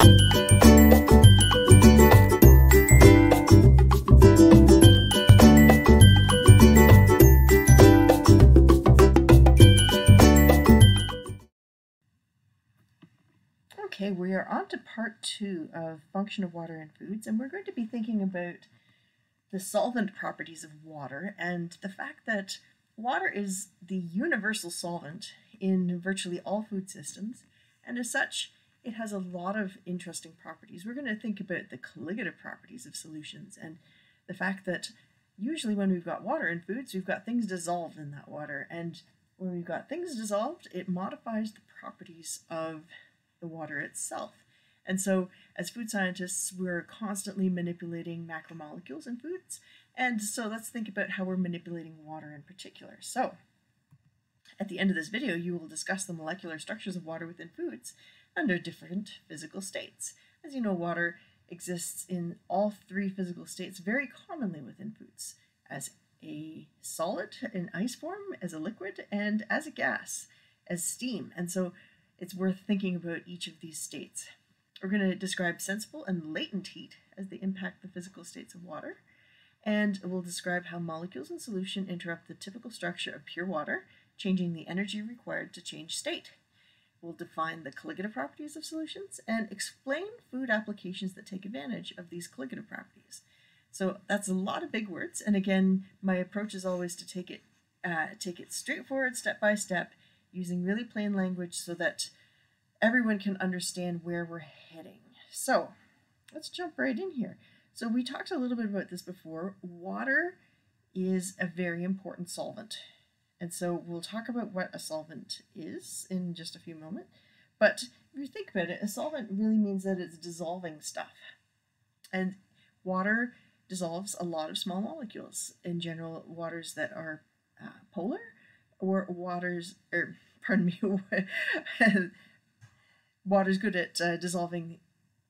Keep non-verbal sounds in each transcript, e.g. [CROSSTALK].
Okay, we are on to part two of function of water in foods, and we're going to be thinking about the solvent properties of water and the fact that water is the universal solvent in virtually all food systems, and as such, it has a lot of interesting properties. We're going to think about the colligative properties of solutions and the fact that usually when we've got water in foods, we've got things dissolved in that water, and when we've got things dissolved, it modifies the properties of the water itself. And so, as food scientists, we're constantly manipulating macromolecules in foods. And so, let's think about how we're manipulating water in particular. So, at the end of this video, you will discuss the molecular structures of water within foods under different physical states. As you know, water exists in all three physical states very commonly within foods as a solid in ice form, as a liquid, and as a gas, as steam. And so, it's worth thinking about each of these states. We're going to describe sensible and latent heat as they impact the physical states of water, and we'll describe how molecules in solution interrupt the typical structure of pure water, changing the energy required to change state. We'll define the colligative properties of solutions and explain food applications that take advantage of these colligative properties. So that's a lot of big words, and again, my approach is always to take it uh, take it straightforward, step by step, using really plain language so that everyone can understand where we're heading. So let's jump right in here. So we talked a little bit about this before. Water is a very important solvent. And so we'll talk about what a solvent is in just a few moments. But if you think about it, a solvent really means that it's dissolving stuff. And water dissolves a lot of small molecules. In general, waters that are uh, polar or waters, or [LAUGHS] pardon me, [LAUGHS] water's good at uh, dissolving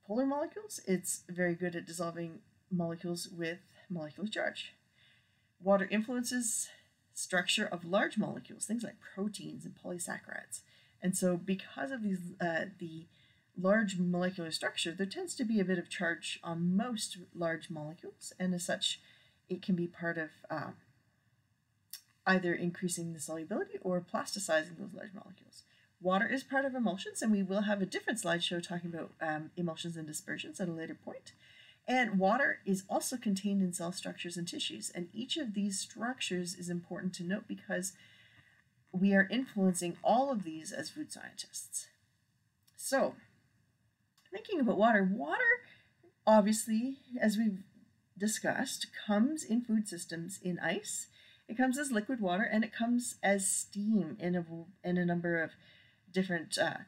polar molecules. It's very good at dissolving molecules with molecular charge. Water influences structure of large molecules, things like proteins and polysaccharides. And so because of these, uh, the large molecular structure, there tends to be a bit of charge on most large molecules, and as such, it can be part of um, either increasing the solubility or plasticizing those large molecules. Water is part of emulsions, and we will have a different slideshow talking about um, emulsions and dispersions at a later point. And water is also contained in cell structures and tissues, and each of these structures is important to note because we are influencing all of these as food scientists. So, thinking about water, water obviously, as we've discussed, comes in food systems in ice it comes as liquid water and it comes as steam in a, in a number of different uh,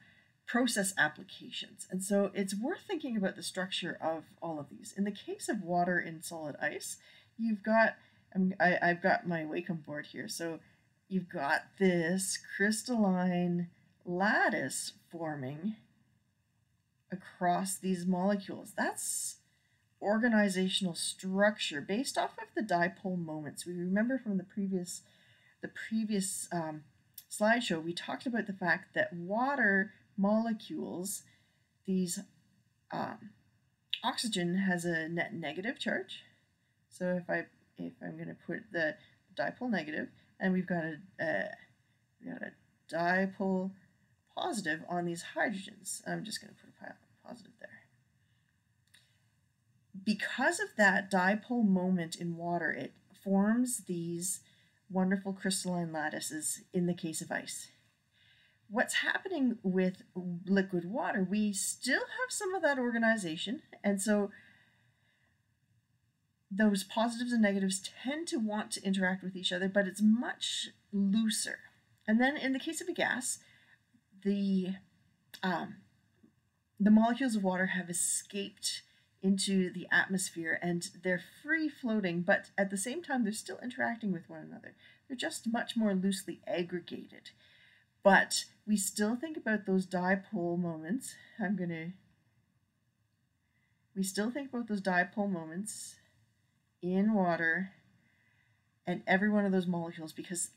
process applications. And so it's worth thinking about the structure of all of these. In the case of water in solid ice, you've got, I'm, I, I've got my Wacom board here. So you've got this crystalline lattice forming across these molecules. That's organizational structure based off of the dipole moments. We remember from the previous the previous um, slideshow, we talked about the fact that water molecules, these um, oxygen has a net negative charge. So if I if I'm going to put the dipole negative, and we've got a, a we got a dipole positive on these hydrogens. I'm just going to put a positive there because of that dipole moment in water, it forms these wonderful crystalline lattices in the case of ice. What's happening with liquid water, we still have some of that organization, and so those positives and negatives tend to want to interact with each other, but it's much looser. And then in the case of a gas, the um, the molecules of water have escaped into the atmosphere and they're free floating, but at the same time, they're still interacting with one another. They're just much more loosely aggregated. But we still think about those dipole moments. I'm going to. We still think about those dipole moments in water and every one of those molecules because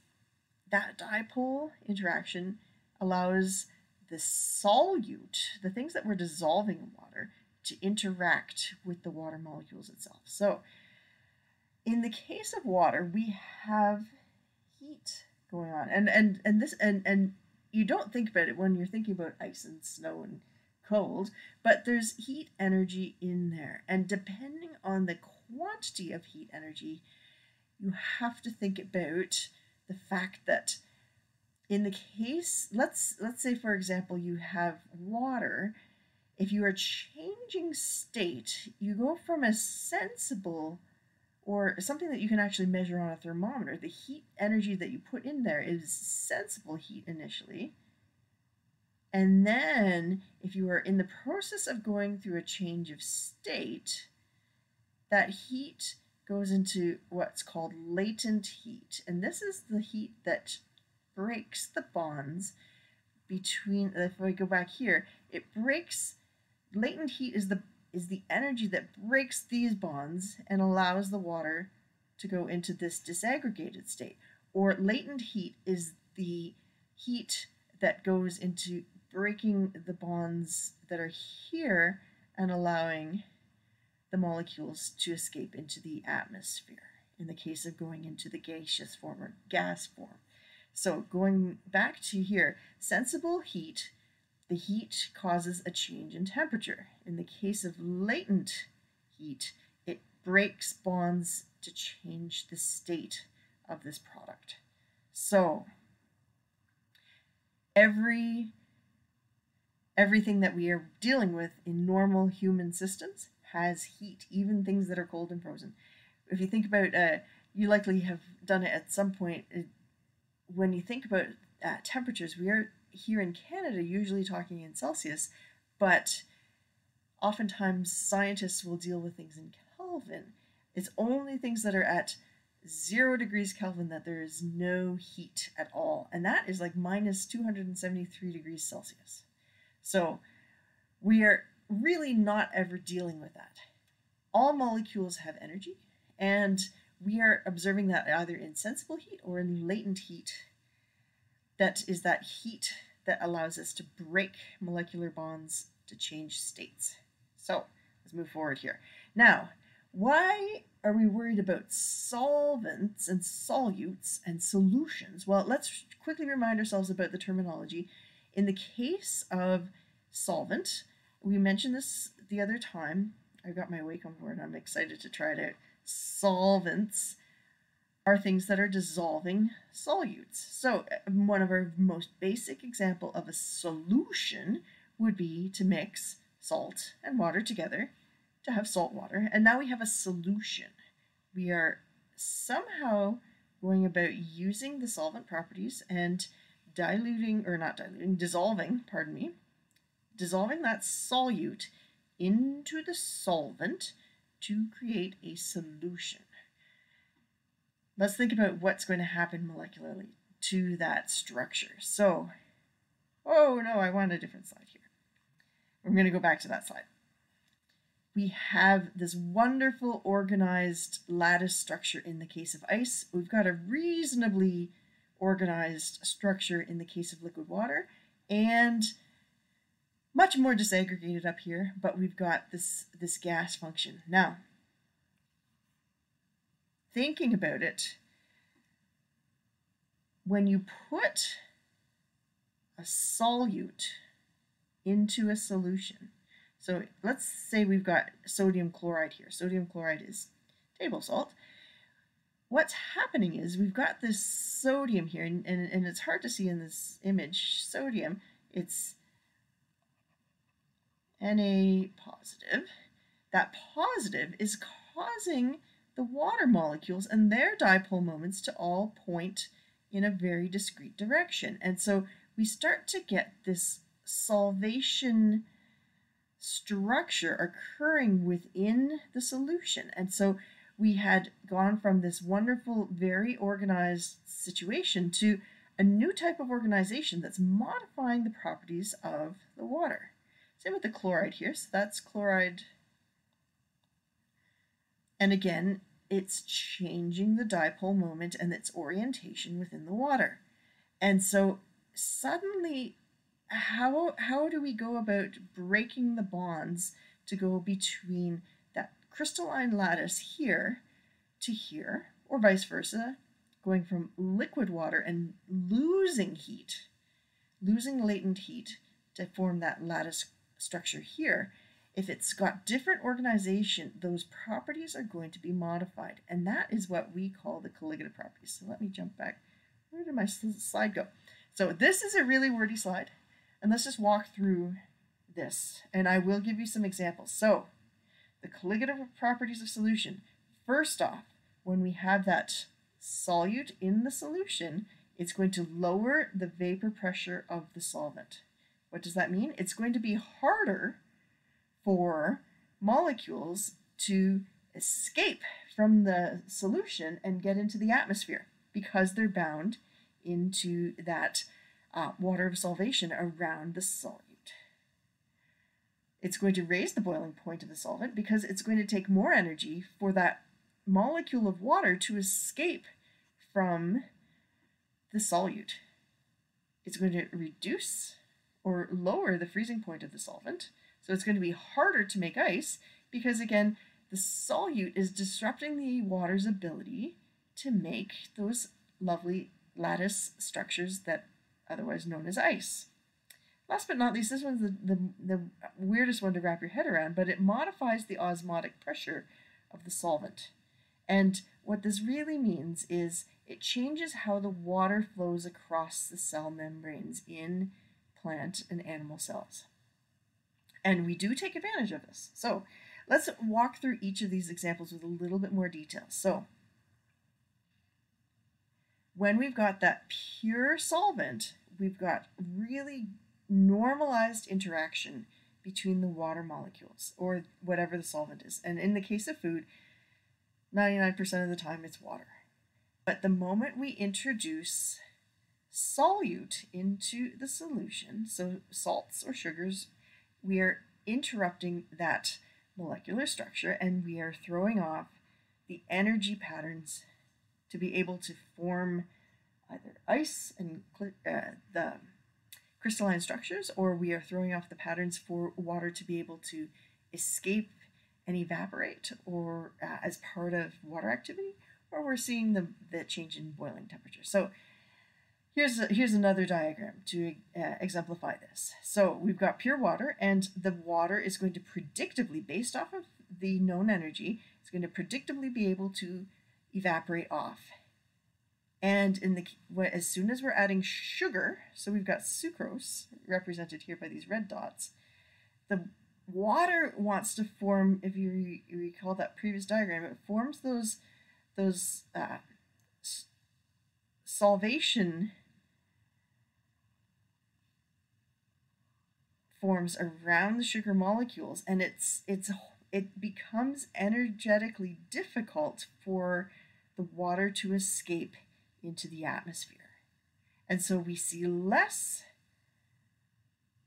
that dipole interaction allows the solute, the things that we're dissolving in water, to interact with the water molecules itself. So in the case of water, we have heat going on. And and and this and and you don't think about it when you're thinking about ice and snow and cold, but there's heat energy in there. And depending on the quantity of heat energy, you have to think about the fact that in the case let's let's say for example you have water if you are changing state you go from a sensible or something that you can actually measure on a thermometer. The heat energy that you put in there is sensible heat initially. And then if you are in the process of going through a change of state that heat goes into what's called latent heat. And this is the heat that breaks the bonds between if I go back here, it breaks latent heat is the is the energy that breaks these bonds and allows the water to go into this disaggregated state. Or latent heat is the heat that goes into breaking the bonds that are here and allowing the molecules to escape into the atmosphere in the case of going into the gaseous form or gas form. So going back to here, sensible heat, the heat causes a change in temperature. In the case of latent heat, it breaks bonds to change the state of this product. So every everything that we are dealing with in normal human systems has heat, even things that are cold and frozen. If you think about, uh, you likely have done it at some point. It, when you think about uh, temperatures, we are here in Canada usually talking in Celsius, but oftentimes scientists will deal with things in Kelvin. It's only things that are at zero degrees Kelvin that there is no heat at all, and that is like minus 273 degrees Celsius. So we are really not ever dealing with that. All molecules have energy, and we are observing that either in sensible heat or in latent heat. That is that heat that allows us to break molecular bonds to change states. So let's move forward here. Now, why are we worried about solvents and solutes and solutions? Well, let's quickly remind ourselves about the terminology. In the case of solvent, we mentioned this the other time. I've got my Wacom board. I'm excited to try it out solvents are things that are dissolving solutes. So uh, one of our most basic example of a solution would be to mix salt and water together to have salt water. And now we have a solution. We are somehow going about using the solvent properties and diluting, or not diluting, dissolving, pardon me, dissolving that solute into the solvent to create a solution. Let's think about what's going to happen molecularly to that structure. So, oh no, I want a different slide here. We're going to go back to that slide. We have this wonderful organized lattice structure in the case of ice. We've got a reasonably organized structure in the case of liquid water and much more disaggregated up here, but we've got this, this gas function. Now, thinking about it, when you put a solute into a solution, so let's say we've got sodium chloride here. Sodium chloride is table salt. What's happening is we've got this sodium here, and, and, and it's hard to see in this image. Sodium, it's Na positive, that positive is causing the water molecules and their dipole moments to all point in a very discrete direction. And so we start to get this solvation structure occurring within the solution. And so we had gone from this wonderful, very organized situation to a new type of organization that's modifying the properties of the water. Same with the chloride here. So that's chloride. And again, it's changing the dipole moment and its orientation within the water. And so suddenly, how how do we go about breaking the bonds to go between that crystalline lattice here to here, or vice versa, going from liquid water and losing heat, losing latent heat to form that lattice structure here. If it's got different organization, those properties are going to be modified. And that is what we call the colligative properties. So let me jump back. Where did my slide go? So this is a really wordy slide. And let's just walk through this. And I will give you some examples. So the colligative properties of solution. First off, when we have that solute in the solution, it's going to lower the vapor pressure of the solvent. What does that mean? It's going to be harder for molecules to escape from the solution and get into the atmosphere because they're bound into that uh, water of solvation around the solute. It's going to raise the boiling point of the solvent because it's going to take more energy for that molecule of water to escape from the solute. It's going to reduce or lower the freezing point of the solvent. So it's going to be harder to make ice because, again, the solute is disrupting the water's ability to make those lovely lattice structures that otherwise known as ice. Last but not least, this one's the, the, the weirdest one to wrap your head around, but it modifies the osmotic pressure of the solvent. And what this really means is it changes how the water flows across the cell membranes in plant and animal cells. And we do take advantage of this. So let's walk through each of these examples with a little bit more detail. So when we've got that pure solvent, we've got really normalized interaction between the water molecules or whatever the solvent is. And in the case of food, 99% of the time it's water. But the moment we introduce solute into the solution, so salts or sugars, we are interrupting that molecular structure and we are throwing off the energy patterns to be able to form either ice and uh, the crystalline structures, or we are throwing off the patterns for water to be able to escape and evaporate or uh, as part of water activity, or we're seeing the, the change in boiling temperature. So here's, a, here's another diagram to uh, exemplify this. So we've got pure water, and the water is going to predictably, based off of the known energy, it's going to predictably be able to evaporate off. And in the as soon as we're adding sugar, so we've got sucrose represented here by these red dots, the water wants to form, if you re recall that previous diagram, it forms those, those uh, solvation forms around the sugar molecules and it's it's it becomes energetically difficult for the water to escape into the atmosphere. And so we see less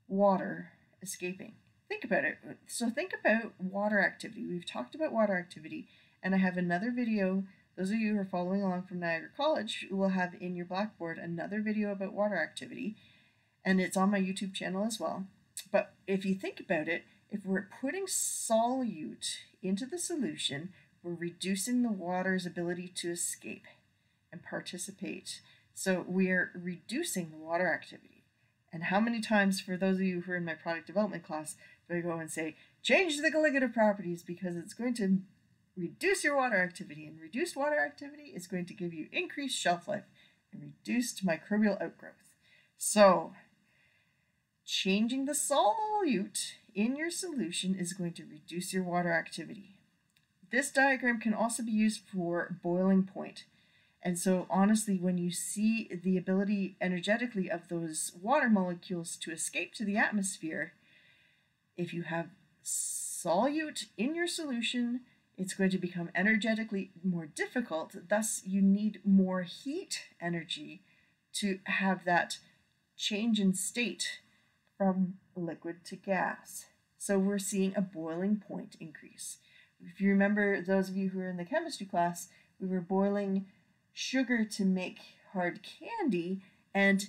water escaping. Think about it. So think about water activity. We've talked about water activity, and I have another video. Those of you who are following along from Niagara College will have in your Blackboard another video about water activity, and it's on my YouTube channel as well. But if you think about it, if we're putting solute into the solution, we're reducing the water's ability to escape and participate. So we're reducing the water activity. And how many times, for those of you who are in my product development class, do I go and say, change the colligative properties because it's going to reduce your water activity, and reduced water activity is going to give you increased shelf life and reduced microbial outgrowth. So, changing the solute in your solution is going to reduce your water activity. This diagram can also be used for boiling point. And so, honestly, when you see the ability energetically of those water molecules to escape to the atmosphere, if you have solute in your solution, it's going to become energetically more difficult. Thus, you need more heat energy to have that change in state from liquid to gas. So, we're seeing a boiling point increase. If you remember, those of you who are in the chemistry class, we were boiling sugar to make hard candy, and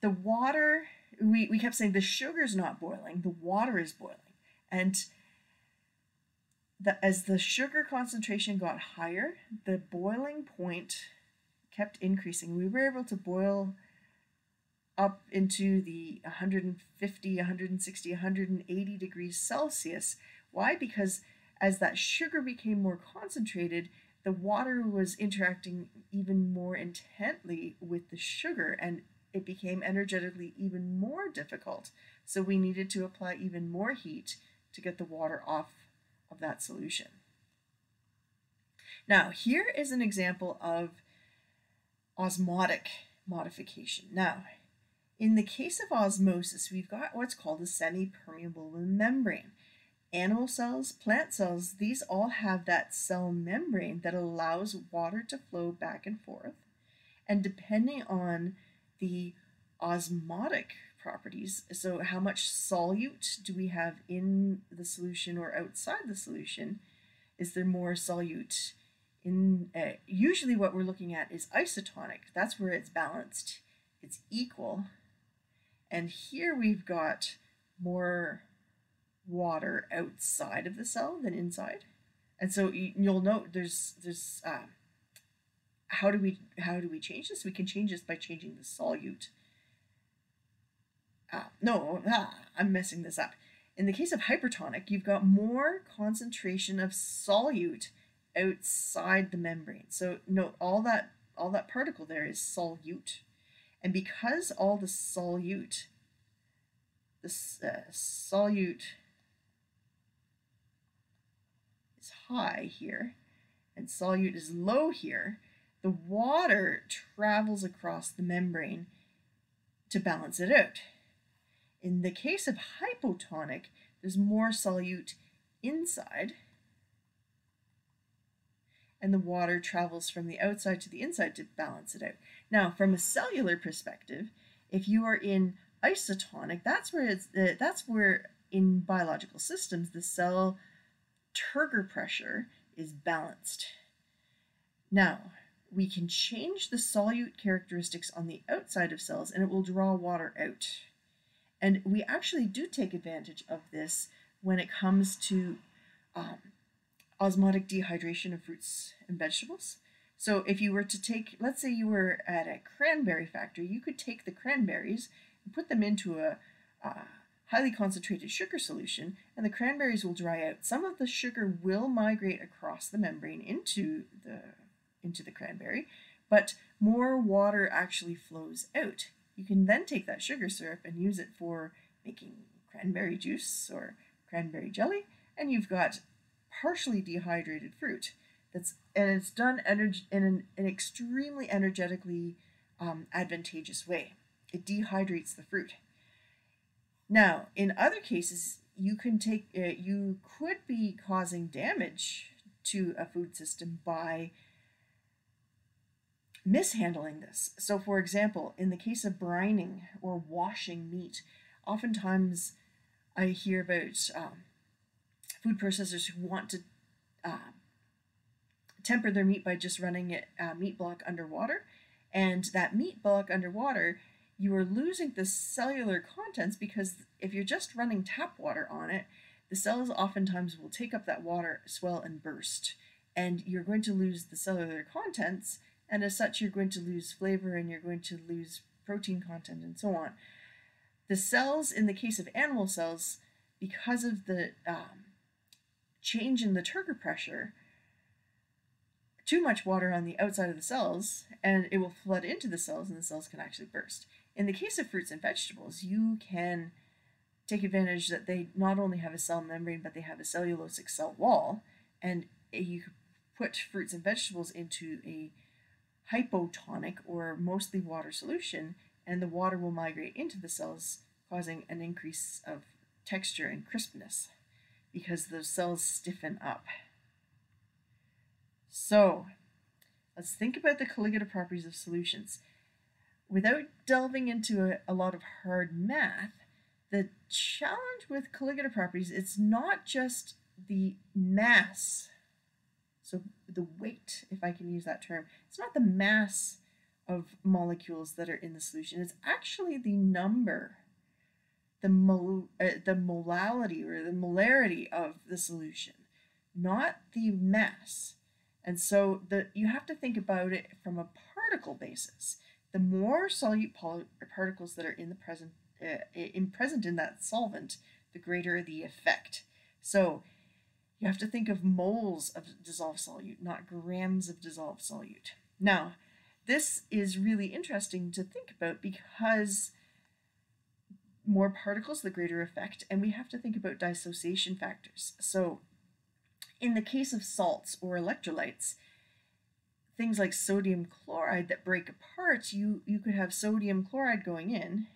the water we, we kept saying the sugar's not boiling, the water is boiling. And the, as the sugar concentration got higher, the boiling point kept increasing. We were able to boil up into the 150, 160, 180 degrees Celsius. Why? Because as that sugar became more concentrated, the water was interacting even more intently with the sugar and it became energetically even more difficult. So we needed to apply even more heat to get the water off of that solution. Now, here is an example of osmotic modification. Now, in the case of osmosis, we've got what's called a semi-permeable membrane. Animal cells, plant cells, these all have that cell membrane that allows water to flow back and forth. And depending on the osmotic properties, so how much solute do we have in the solution or outside the solution? Is there more solute in, uh, usually what we're looking at is isotonic. That's where it's balanced, it's equal. And here we've got more water outside of the cell than inside. And so you'll note there's there's uh, how do we how do we change this? We can change this by changing the solute. Uh, no, ah, I'm messing this up. In the case of hypertonic, you've got more concentration of solute outside the membrane. So note all that all that particle there is solute. And because all the solute, this uh, solute is high here, and solute is low here, the water travels across the membrane to balance it out. In the case of hypotonic, there's more solute inside, and the water travels from the outside to the inside to balance it out. Now, from a cellular perspective, if you are in isotonic, that's where it's uh, that's where in biological systems the cell turgor pressure is balanced. Now, we can change the solute characteristics on the outside of cells and it will draw water out. And we actually do take advantage of this when it comes to um, osmotic dehydration of fruits and vegetables. So if you were to take, let's say you were at a cranberry factory, you could take the cranberries and put them into a, a highly concentrated sugar solution, and the cranberries will dry out. Some of the sugar will migrate across the membrane into the into the cranberry, but more water actually flows out. You can then take that sugar syrup and use it for making cranberry juice or cranberry jelly, and you've got partially dehydrated fruit. That's and it's done energy in an, an extremely energetically um, advantageous way. It dehydrates the fruit. Now, in other cases, you can take uh, you could be causing damage to a food system by mishandling this. So, for example, in the case of brining or washing meat, oftentimes I hear about um, food processors who want to uh, temper their meat by just running it uh, meat block underwater. And that meat block underwater, you are losing the cellular contents because if you're just running tap water on it, the cells oftentimes will take up that water, swell, and burst. And you're going to lose the cellular contents, and as such, you're going to lose flavor and you're going to lose protein content and so on. The cells, in the case of animal cells, because of the um, change in the turgor pressure, too much water on the outside of the cells, and it will flood into the cells, and the cells can actually burst. In the case of fruits and vegetables, you can take advantage that they not only have a cell membrane, but they have a cellulosic cell wall, and you put fruits and vegetables into a hypotonic or mostly water solution, and the water will migrate into the cells, causing an increase of texture and crispness because those cells stiffen up. So, let's think about the colligative properties of solutions. Without delving into a, a lot of hard math, the challenge with colligative properties, it's not just the mass, so the weight, if I can use that term, it's not the mass of molecules that are in the solution, it's actually the number the mol- uh, the molality or the molarity of the solution, not the mass. And so the you have to think about it from a particle basis. The more solute particles that are in the present uh, in present in that solvent, the greater the effect. So you have to think of moles of dissolved solute, not grams of dissolved solute. Now, this is really interesting to think about because more particles, the greater effect, and we have to think about dissociation factors. So in the case of salts or electrolytes, things like sodium chloride that break apart, you, you could have sodium chloride going in,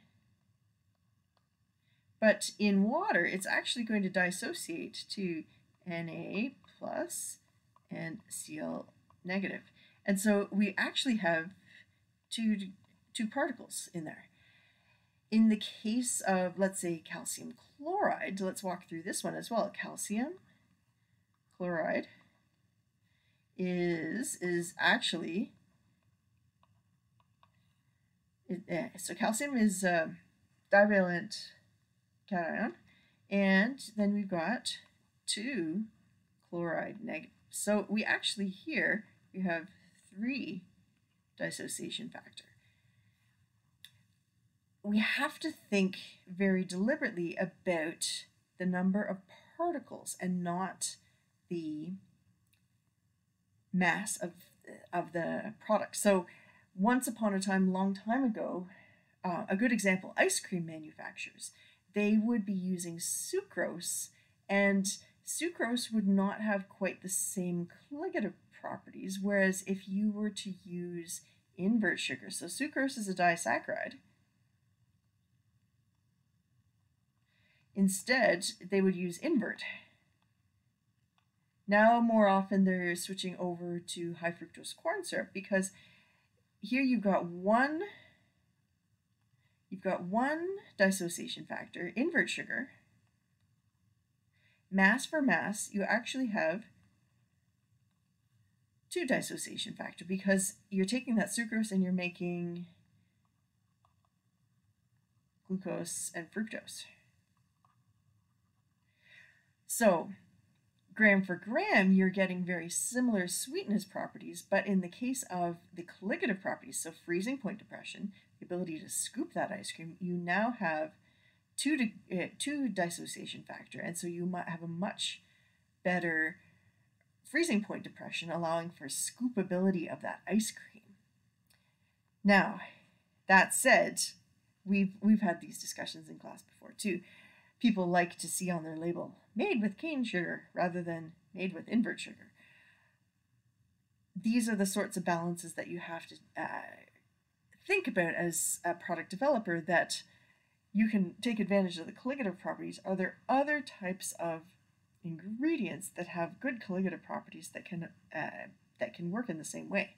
but in water, it's actually going to dissociate to Na plus and Cl negative. And so we actually have two, two particles in there. In the case of, let's say, calcium chloride, let's walk through this one as well. Calcium chloride is, is actually, it, eh, so calcium is a divalent cation, and then we've got two chloride negative. So we actually here, we have three dissociation factor. We have to think very deliberately about the number of particles and not the mass of, of the product. So once upon a time, long time ago, uh, a good example, ice cream manufacturers, they would be using sucrose and sucrose would not have quite the same colligative properties, whereas if you were to use invert sugar, so sucrose is a disaccharide, instead they would use invert. Now more often they're switching over to high fructose corn syrup because here you've got one you've got one dissociation factor, invert sugar, mass for mass, you actually have two dissociation factor because you're taking that sucrose and you're making glucose and fructose. So gram for gram, you're getting very similar sweetness properties, but in the case of the colligative properties, so freezing point depression, the ability to scoop that ice cream, you now have two, to, uh, two dissociation factor, and so you might have a much better freezing point depression, allowing for scoopability of that ice cream. Now, that said, we've we've had these discussions in class before too. People like to see on their label made with cane sugar rather than made with invert sugar. These are the sorts of balances that you have to uh, think about as a product developer that you can take advantage of the colligative properties. Are there other types of ingredients that have good colligative properties that can uh, that can work in the same way?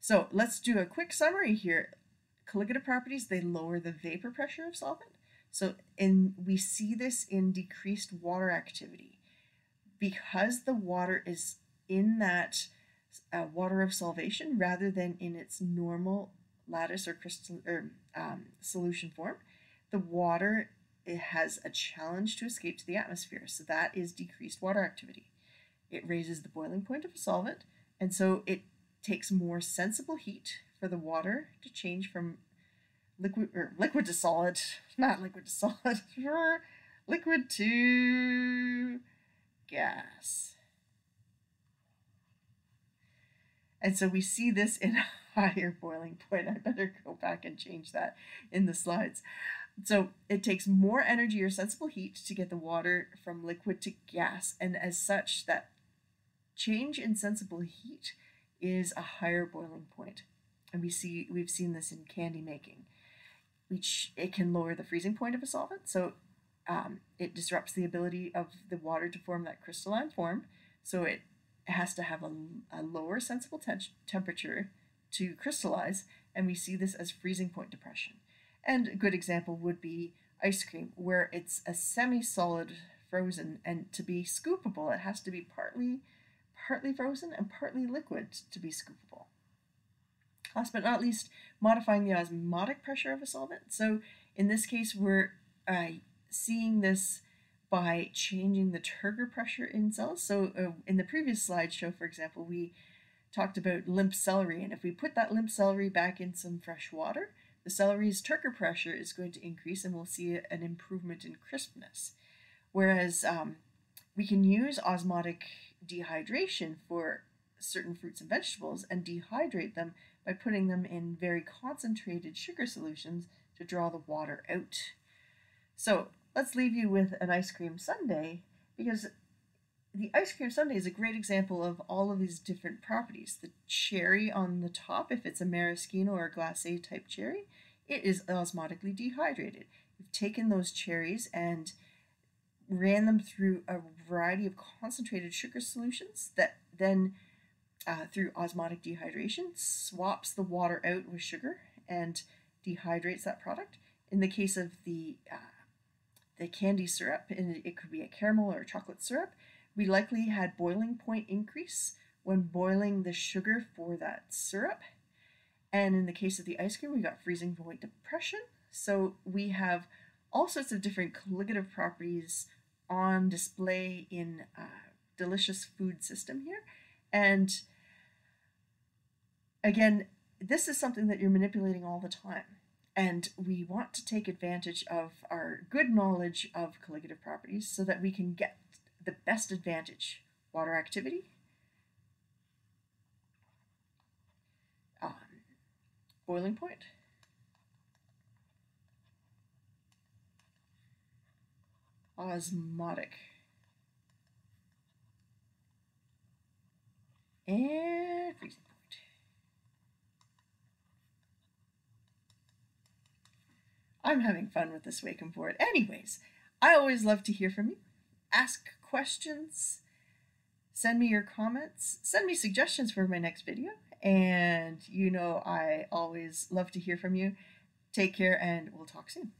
So let's do a quick summary here. Colligative properties, they lower the vapor pressure of solvent. So in we see this in decreased water activity because the water is in that uh, water of solvation rather than in its normal lattice or crystal or um, solution form the water it has a challenge to escape to the atmosphere, so that is decreased water activity. It raises the boiling point of a solvent, and so it takes more sensible heat for the water to change from liquid or er, liquid to solid, not liquid to [LAUGHS] solid, liquid to gas. And so we see this in [LAUGHS] a higher boiling point. I better go back and change that in the slides. So it takes more energy or sensible heat to get the water from liquid to gas, and as such, that change in sensible heat is a higher boiling point. And we see we've seen this in candy making, which it can lower the freezing point of a solvent, so um, it disrupts the ability of the water to form that crystalline form. So it has to have a, a lower sensible te temperature to crystallize, and we see this as freezing point depression. And a good example would be ice cream, where it's a semi-solid frozen, and to be scoopable, it has to be partly partly frozen and partly liquid to be scoopable. Last but not least, modifying the osmotic pressure of a solvent. So in this case, we're uh, seeing this by changing the turgor pressure in cells. So uh, in the previous slideshow, for example, we talked about limp celery, and if we put that limp celery back in some fresh water, the celery's turgor pressure is going to increase and we'll see an improvement in crispness. Whereas um, we can use osmotic dehydration for certain fruits and vegetables and dehydrate them by putting them in very concentrated sugar solutions to draw the water out. So let's leave you with an ice cream sundae because the ice cream sundae is a great example of all of these different properties. The cherry on the top, if it's a maraschino or a glacé type cherry, it is osmotically dehydrated. You've taken those cherries and ran them through a variety of concentrated sugar solutions that then, uh, through osmotic dehydration, swaps the water out with sugar and dehydrates that product. In the case of the uh, the candy syrup, and it could be a caramel or a chocolate syrup, we likely had boiling point increase when boiling the sugar for that syrup. And in the case of the ice cream, we got freezing point depression. So we have all sorts of different colligative properties on display in a delicious food system here. And again, this is something that you're manipulating all the time. And we want to take advantage of our good knowledge of colligative properties so that we can get the best advantage. Water activity, um, boiling point, osmotic, point. I'm having fun with this Wacom board. Anyways, I always love to hear from you ask questions, send me your comments, send me suggestions for my next video. And you know, I always love to hear from you. Take care, and we'll talk soon.